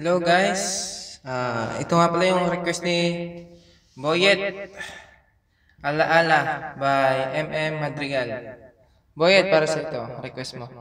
Hello guys. Uh, ito nga pala yung request ni Boyet. Alaala -ala by MM Madrigal. Boyet para sa ito. Request mo.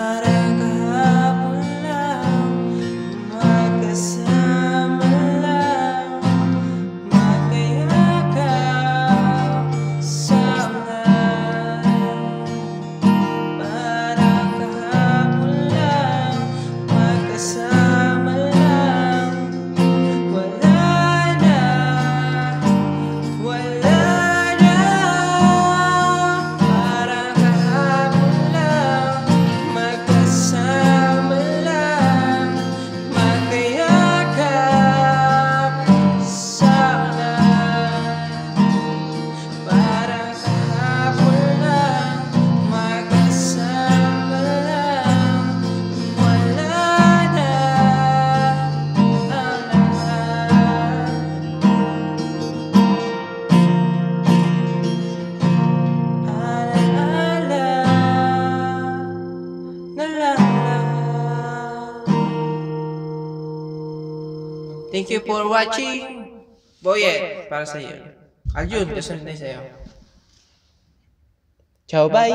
Araga. Thank you for watching. Boye, para sa'yo. Aljun, gusto din sa'yo. Ciao, bye!